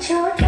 children.